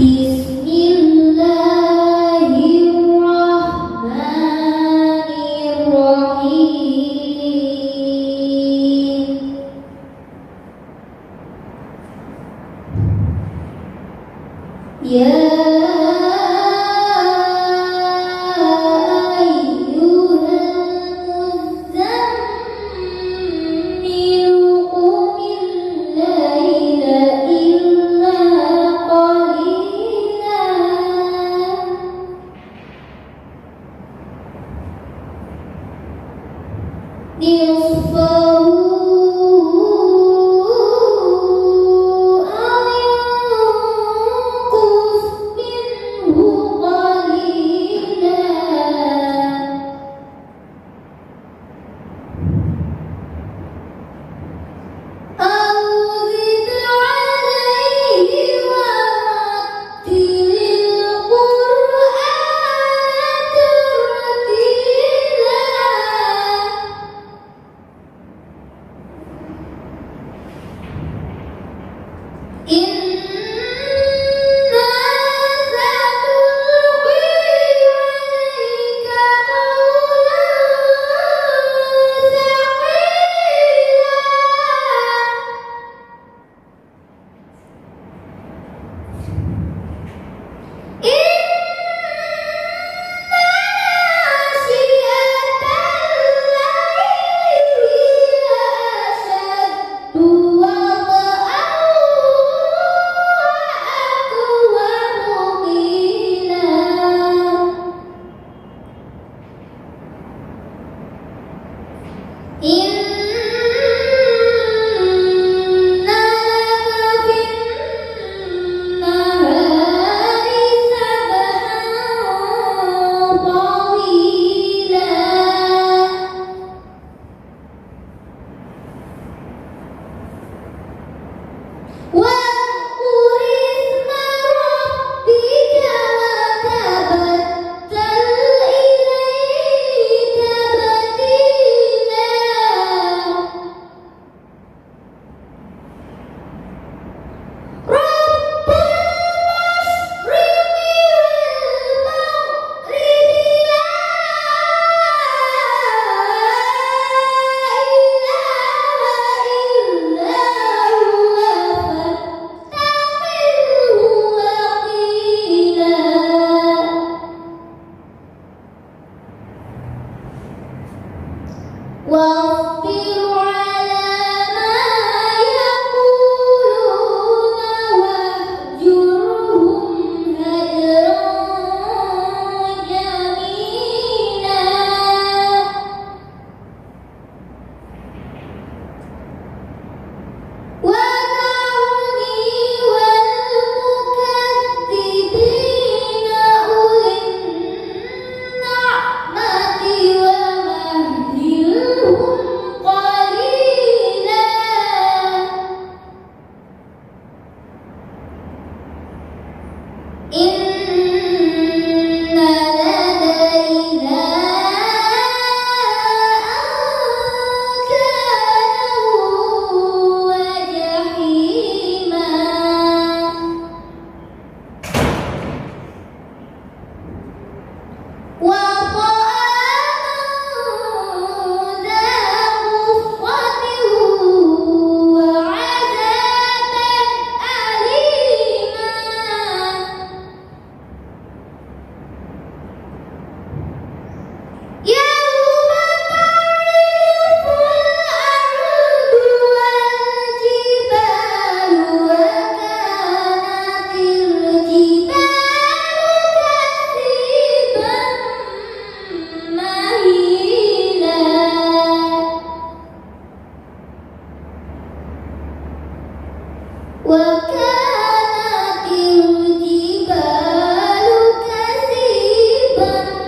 一。In Well, Lord.